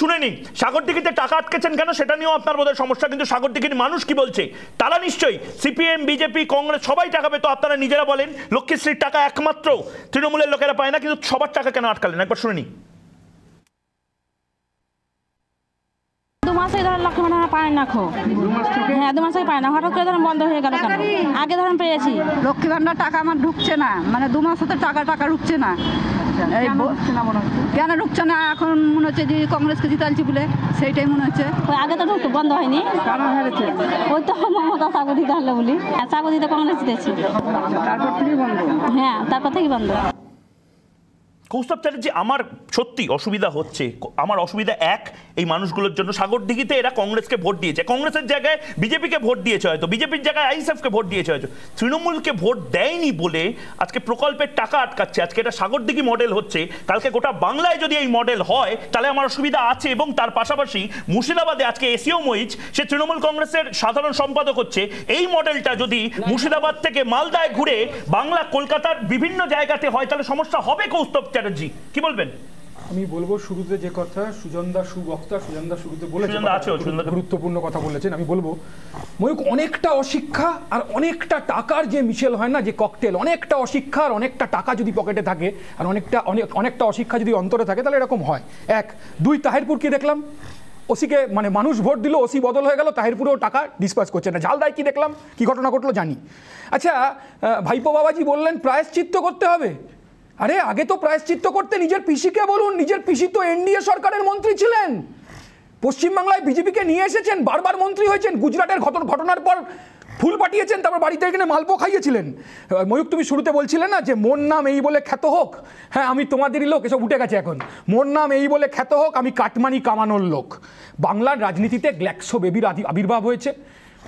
শুনে নিন সাগরদিঘিতে টাকা আটকেছেন কেন? সেটা নিয়েও আপনার বোধহয় সমস্যা, কিন্তু সাগর সাগরদিঘির মানুষ কি বলছে? তারা নিশ্চয়ই সিপিএম, বিজেপি, কংগ্রেস, সবাই টাকা পেতো, আপনারা নিজেরা বলেন। লক্ষ্মীশ্রীর টাকা একমাত্র। তৃণমূলের লোকেরা পায় না, কিন্তু সবার টাকা কেন আটকালেন? একবার শুনে নিন। মাসে ধরেন লক্ষ্য মানে পায় না খো। হ্যাঁ দু মাসে পায় না। হঠাৎ করে ধরেন বন্ধ হয়ে গেল কেন? আগে ধরেন পেয়েছি। লক্ষ্মী ভান্ডার টাকা আমার ঢুকছে না। মানে দু মাস হতে টাকা টাকা ঢুকছে না। কেন? ঢুকছে না? এখন মনে হচ্ছে যে কংগ্রেসকে জিতালছি বলে। সেইটাই মনে হচ্ছে। ওই আগে তো ঢুকতো বন্ধ হয়নি। ওই তো মমতা সাগর দিতে হলো বলি। সাগর দিতে কংগ্রেস জিতেছি। হ্যাঁ তারপর থেকে বন্ধ। কৌস্তব চ্যাটার্জি, আমার সত্যি অসুবিধা হচ্ছে। আমার অসুবিধা এক, এই মানুষগুলোর জন্য সাগরদিঘিতে এরা কংগ্রেসকে ভোট দিয়েছে। কংগ্রেসের জায়গায় বিজেপিকে ভোট দিয়েছে হয়তো, বিজেপির জায়গায় আইএসএফকে ভোট দিয়েছে হয়তো। তৃণমূলকে ভোট দেয়নি বলে আজকে প্রকল্পের টাকা আটকাচ্ছে, আজকে এটা সাগরদিঘি মডেল হচ্ছে। কালকে গোটা বাংলায় যদি এই মডেল হয়, তাহলে আমার অসুবিধা আছে এবং তার পাশাপাশি মুর্শিদাবাদে আজকে এসিও মহিজ সে তৃণমূল কংগ্রেসের সাধারণ সম্পাদক হচ্ছে। এই মডেলটা যদি মুর্শিদাবাদ থেকে মালদায় ঘুরে বাংলা, কলকাতার বিভিন্ন জায়গাতে হয়, তাহলে সমস্যা হবে কৌস্তব চ্যাটার্জি কি বলবেন? আমি বলব শুরুতে যে কথা সুজনদা সুবক্তা সুজনদা শুরুতে বলেছেন গুরুত্বপূর্ণ কথা বলেছেন আমি বলব ময়ূক অনেকটা অশিক্ষা আর অনেকটা টাকার যে মিশেল হয় না যে ককটেল অনেকটা অশিক্ষা আর অনেকটা টাকা যদি পকেটে থাকে আর অনেকটা অনেক অনেকটা অশিক্ষা যদি অন্তরে থাকে তাহলে এরকম হয়। এক দুই তাহেরপুর কি দেখলাম? ওসিকে মানে মানুষ ভোট দিল ওসি বদল হয়ে গেল তাহেরপুরেও টাকা ডিসপাস করছে না। ঝালদায় কি দেখলাম? কি ঘটনা ঘটলো জানি। আচ্ছা ভাইপো বাবাজি বললেন প্রায়শ্চিত্ত করতে হবে। আরে, আগে তো প্রায়শ্চিত্ত করতে নিজের পিসিকে বলুন, নিজের পিসি তো এনডিএ সরকারের মন্ত্রী ছিলেন। পশ্চিমবাংলায় বিজেপিকে নিয়ে এসেছেন, বারবার মন্ত্রী হয়েছেন, গুজরাটের ঘটন ঘটনার পর ফুল পাঠিয়েছেন, তারপর বাড়িতে এখানে মালপো খাইয়েছিলেন। ময়ূক, তুমি শুরুতে বলছিলে না যে, মোর নাম এই বলে খ্যাত হোক? হ্যাঁ আমি তোমাদেরই লোক, এসব উঠে গেছে এখন। মোর নাম এই বলে খ্যাত হোক, আমি কাটমানি কামানোর লোক। বাংলার রাজনীতিতে গ্ল্যাক্সো বেবির আবির্ভাব হয়েছে।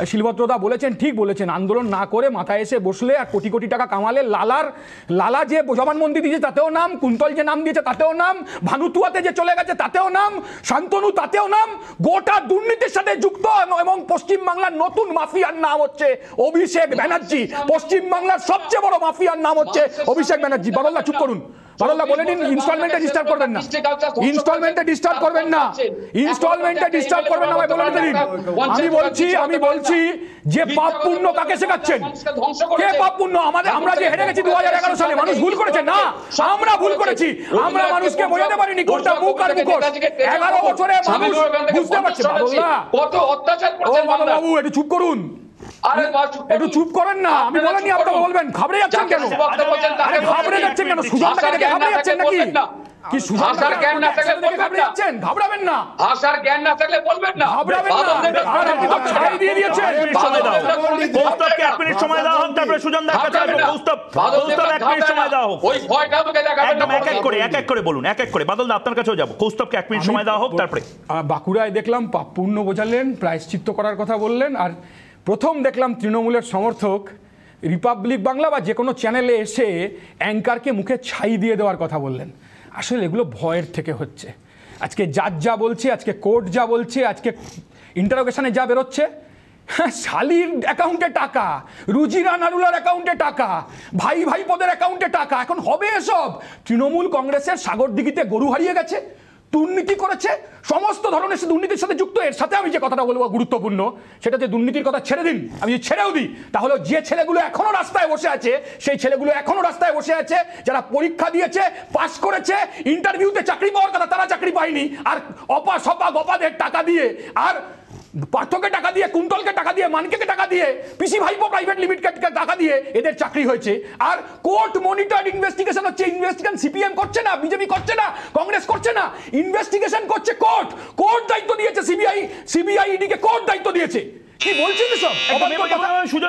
শিলভদ্রদা বলেছেন, ঠিক বলেছেন, আন্দোলন না করে মাথায় এসে বসলে আর কোটি কোটি টাকা কামালে লালার, লালা যে জবানবন্দি দিয়েছে, তাতেও নাম, কুন্তল যে নাম দিয়েছে, তাতেও নাম, ভানুতুয়াতে যে চলে গেছে, তাতেও নাম, শান্তনু তাতেও নাম, গোটা দুর্নীতির সাথে যুক্ত এবং- পশ্চিমবাংলার নতুন মাফিয়ার নাম হচ্ছে অভিষেক ব্যানার্জি। পশ্চিমবাংলার সবচেয়ে বড় মাফিয়ার নাম হচ্ছে অভিষেক ব্যানার্জি। বাদল্লা চুপ করুন। বলে দিন ইনস্টলমেন্টে ডিস্টার্ব করবেন না। ইনস্টলমেন্টে ডিস্টার্ব করবেন না। ইনস্টলমেন্টে ডিস্টার্ব করবেন না বলে দিতে দিন। আমি বলছি আমি বলছি যে পাপ পুণ্য কাকে শেখাচ্ছেন? কে পাপ পুণ্য আমাদের আমরা যে হেরে গেছি দু হাজার এগারো সালে মানুষ ভুল করেছে? না আমরা ভুল করেছি। আমরা মানুষকে বোঝাতে পারিনি কোনটা মুখ আর মুখোশ। এগারো বছরে মানুষ বুঝতে পারছে। কত অত্যাচার করছেন বাবু একটু চুপ করুন। একটু চুপ করেন না। আমি আপনারা আপনাকে বলবেন যাচ্ছেন কেন? আরে যাচ্ছেন কেন? দেখে যাচ্ছেন নাকি? কি আসার জ্ঞান না থাকলে বলবেন না। ঘাবড়াবেন না। আসার জ্ঞান না থাকলে বলবেন না। ঘাবড়াবেন না। আর আপনি তো ছাই দিয়ে দিয়েছেন। সময় দাও বাদলদেবটা কৌস্তবকে এক মিনিট সময় দেওয়া হোক তারপরে সুজনদার কাছে আসব কৌস্তব কৌস্তব এক মিনিট সময় দেওয়া হোক। ওই ভয়টা আমাকে দেখাবেন না। এক এক করে এক এক করে বলুন এক এক করে। বাদলদা আপনার কাছেও যাব। কৌস্তবকে এক মিনিট সময় দেওয়া হোক তারপরে। আহ, বাঁকুড়ায় দেখলাম পাপ পূর্ণ বোঝালেন প্রায়শ্চিত্ত করার কথা বললেন আর প্রথম দেখলাম তৃণমূলের সমর্থক রিপাবলিক বাংলা বা যে কোনো চ্যানেলে এসে অ্যাঙ্কারকে মুখে ছাই দিয়ে দেওয়ার কথা বললেন। আসলে এগুলো ভয়ের থেকে হচ্ছে। আজকে জাজ যা বলছে আজকে কোর্ট যা বলছে আজকে ইন্টারোগেশনে যা বেরোচ্ছে হ্যাঁ, শালির অ্যাকাউন্টে টাকা রুজিরা নারুলার অ্যাকাউন্টে টাকা ভাই ভাই পদের অ্যাকাউন্টে টাকা এখন হবে এসব? তৃণমূল কংগ্রেসের সাগরদিঘিতে গরু হারিয়ে গেছে। দুর্নীতি করেছে। সমস্ত ধরনের সে দুর্নীতির সাথে যুক্ত। এর সাথে আমি যে কথাটা বলব গুরুত্বপূর্ণ, সেটা যে দুর্নীতির কথা ছেড়ে দিন। আমি যদি ছেড়েও দিই, তাহলে যে ছেলেগুলো এখনও রাস্তায় বসে আছে, সেই ছেলেগুলো এখনও রাস্তায় বসে আছে, যারা পরীক্ষা দিয়েছে, পাশ করেছে ইন্টারভিউতে চাকরি পাওয়ার কথা তারা চাকরি পায়নি, আর অপা সপা গপাদের টাকা দিয়ে, আর পার্থকে টাকা দিয়ে কুন্তলকে টাকা দিয়ে মানকে টাকা দিয়ে পিসি ভাইপো প্রাইভেট লিমিটেডকে টাকা দিয়ে এদের চাকরি হয়েছে। আর কোর্ট মনিটর ইনভেস্টিগেশন হচ্ছে ইনভেস্টিগেশন সিপিএম করছে না বিজেপি করছে না কংগ্রেস করছে না ইনভেস্টিগেশন করছে কোর্ট কোর্ট দায়িত্ব দিয়েছে সিবিআই সিবিআই ইডিকে কোর্ট দায়িত্ব দিয়েছে। কি বলছেন সব সুজন